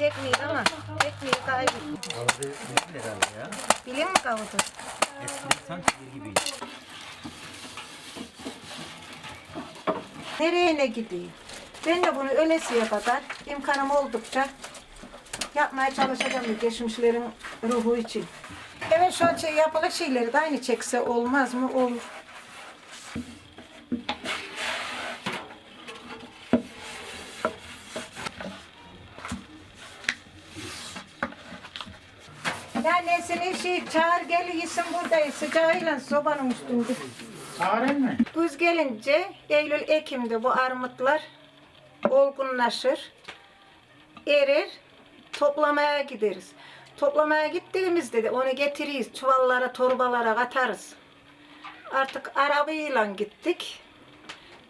Tekniği ama tekniği kaybettim. Aldı nedir herhalde ya? Biliyor musun kavudu? Eskiden sanki bir gibiydi. Nereye ne gideyim? Ben de bunu ölesiye kadar imkanım oldukça yapmaya çalışacağım geçmişlerin ruhu için. Evet şu an şey, yapılan şeyleri de aynı çekse olmaz mı? Olur. Ya nesini şey çağır gel yesin buradayız sıcağıyla sobanın üstünde. Çağırın mı? Kuz gelince Eylül Ekim'de bu armutlar olgunlaşır, erir, toplamaya gideriz. Toplamaya gittiğimizde de onu getiririz, çuvallara, torbalara katarız. Artık arabayla gittik.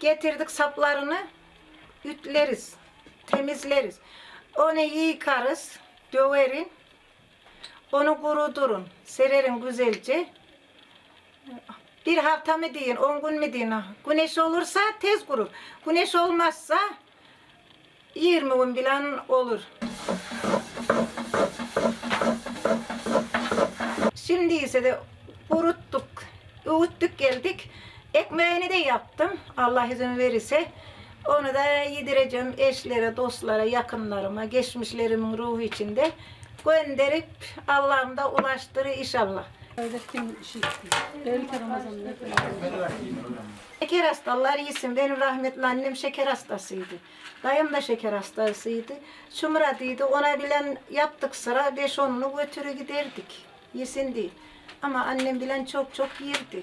Getirdik saplarını, ütleriz, temizleriz. Onu yıkarız, döverin. Onu kurudurun, sererin güzelce. Bir hafta mı deyin, on gün mü deyin? Güneş olursa tez kurur. Güneş olmazsa 20 gün bilen olur. Şimdi ise de kuruttuk, öğüttük geldik. Ekmeğini de yaptım. Allah izin verirse. Onu da yedireceğim eşlere, dostlara, yakınlarıma, geçmişlerimin ruhu içinde gönderip Allah'ım da ulaştırır inşallah. Öğrettiğim şey, Belki Ramazan'da. Şeker hastalar iyisin. Benim rahmetli annem şeker hastasıydı. Dayım da şeker hastasıydı. Şumradıydı. Ona bilen yaptık sıra beş onunu götürü giderdik. Yesin diye. Ama annem bilen çok çok yerdi.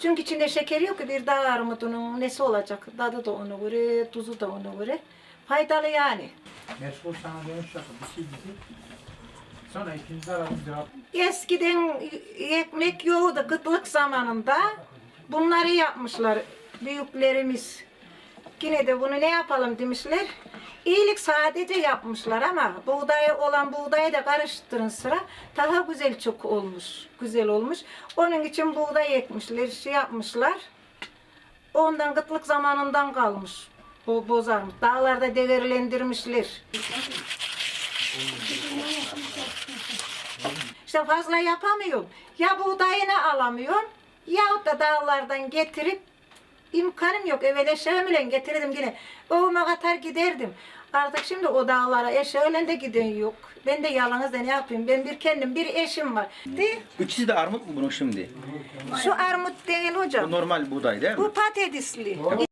Çünkü içinde şeker yok ki bir dağ armudunun nesi olacak? Tadı da onu göre, tuzu da onu göre. Faydalı yani. Meşgul sana dönüş yapın. Bir şey dedi. Sonra ikinci aramız cevap. Eskiden ekmek yoktu kıtlık zamanında. Bunları yapmışlar büyüklerimiz. Yine de bunu ne yapalım demişler. İyilik sadece yapmışlar ama buğdaya olan buğdayı da karıştırın sıra daha güzel çok olmuş. Güzel olmuş. Onun için buğday ekmişler, şey yapmışlar. Ondan kıtlık zamanından kalmış. Bu bozarmış. Dağlarda devirlendirmişler. İşte fazla yapamıyorum. Ya buğdayını alamıyorum yahut da dağlardan getirip imkanım yok. Evvel eşeğimle getirdim yine. Oğuma katar giderdim. Artık şimdi o dağlara eşeğiyle de giden yok. Ben de yalnız da ne yapayım? Ben bir kendim, bir eşim var. De, İkisi de armut mu bunun şimdi? şu armut değil hocam. Bu normal buğday değil mi? Bu patatesli.